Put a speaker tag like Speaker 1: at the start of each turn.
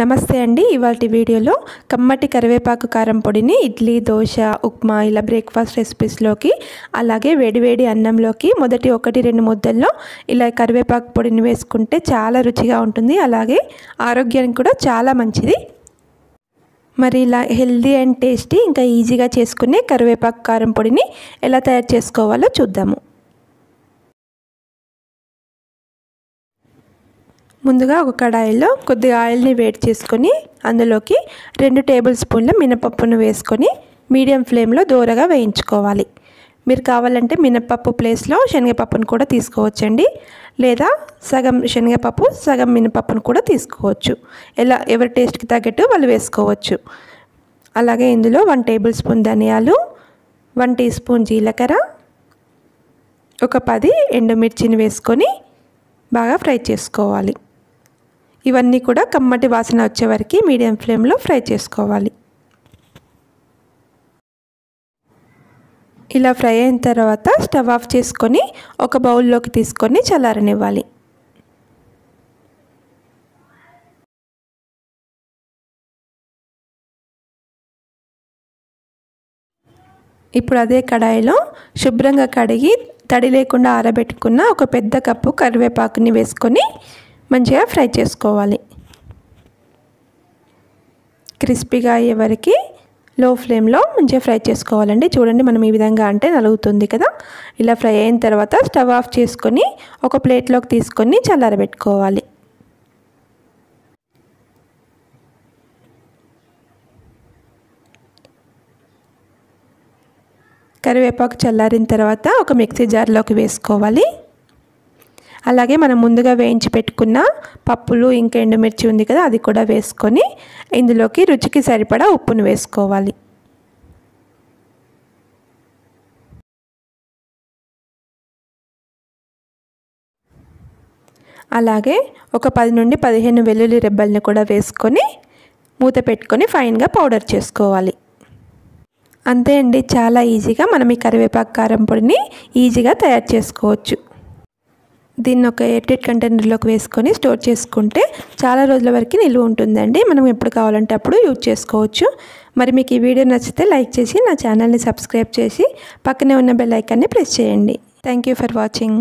Speaker 1: నమస్తే అండి. ఇవాటి వీడియోలో కమ్మటి కరివేపాకు కారం పొడిని ఇడ్లీ దోశ ఉప్మా ఇలా బ్రేక్ఫాస్ట్ రెసిపీస్లోకి అలాగే వేడివేడి అన్నంలోకి మొదటి ఒకటి రెండు ముద్దల్లో ఇలా కరివేపాకు పొడిని వేసుకుంటే చాలా రుచిగా ఉంటుంది. అలాగే ఆరోగ్యానికి కూడా చాలా మంచిది. మరి ఇలా హెల్దీ అండ్ టేస్టీ ఇంకా ఈజీగా చేసుకునే కరివేపాకు కారం పొడిని ఎలా తయారు చేసుకోవాలో చూద్దాము. ముందుగా ఒక కడాయిలో కొద్దిగా ఆయిల్ని వేడి చేసుకొని అందులోకి రెండు టేబుల్ స్పూన్ల మినపప్పును వేసుకొని మీడియం ఫ్లేమ్లో దూరగా వేయించుకోవాలి. మీరు కావాలంటే మినపప్పు ప్లేస్లో శనగపప్పును కూడా తీసుకోవచ్చండి. లేదా సగం శనగపప్పు సగం మినపప్పును కూడా తీసుకోవచ్చు. ఎలా ఎవరి టేస్ట్కి తగ్గట్టు వాళ్ళు వేసుకోవచ్చు. అలాగే ఇందులో వన్ టేబుల్ స్పూన్ ధనియాలు వన్ టీ స్పూన్ జీలకర్ర ఒక పది ఎండుమిర్చిని వేసుకొని బాగా ఫ్రై చేసుకోవాలి. ఇవన్నీ కూడా కమ్మటి వాసన వచ్చే వరకు మీడియం ఫ్లేమ్లో ఫ్రై చేసుకోవాలి. ఇలా ఫ్రై అయిన తర్వాత స్టవ్ ఆఫ్ చేసుకొని ఒక బౌల్లోకి తీసుకొని చల్లారనివ్వాలి. ఇప్పుడు అదే కడాయిలో శుభ్రంగా కడిగి తడి లేకుండా ఆరబెట్టుకున్న ఒక పెద్ద కప్పు కరివేపాకుని వేసుకొని మంచిగా ఫ్రై చేసుకోవాలి. క్రిస్పీగా అయ్యే వరకు లో ఫ్లేమ్లో మంచిగా ఫ్రై చేసుకోవాలండి. చూడండి మనం ఈ విధంగా అంటే నలుగుతుంది కదా. ఇలా ఫ్రై అయిన తర్వాత స్టవ్ ఆఫ్ చేసుకొని ఒక ప్లేట్లోకి తీసుకొని చల్లారబెట్టుకోవాలి. కరివేపాకు చల్లారిన తర్వాత ఒక మిక్సీ జార్లోకి వేసుకోవాలి. అలాగే మనం ముందుగా వేయించి పెట్టుకున్న పప్పులు ఇంకా ఎండుమిర్చి ఉంది కదా అది కూడా వేసుకొని ఇందులోకి రుచికి సరిపడా ఉప్పును వేసుకోవాలి. అలాగే ఒక పది నుండి పదిహేను వెల్లుల్లి రెబ్బల్ని కూడా వేసుకొని మూత పెట్టుకొని ఫైన్గా పౌడర్ చేసుకోవాలి. అంతే అండి చాలా ఈజీగా మనం ఈ కరివేపాకు కారం పొడిని ఈజీగా తయారు చేసుకోవచ్చు. దీన్ని ఒక ఎయిర్టెడ్ కంటైనర్లోకి వేసుకొని స్టోర్ చేసుకుంటే చాలా రోజుల వరకు నిలువ ఉంటుందండి. మనం ఎప్పుడు కావాలంటే అప్పుడు యూజ్ చేసుకోవచ్చు. మరి మీకు ఈ వీడియో నచ్చితే లైక్ చేసి నా ఛానల్ని సబ్స్క్రైబ్ చేసి పక్కనే ఉన్న బెల్ ఐకాన్ని ప్రెస్ చేయండి. Thank you for watching.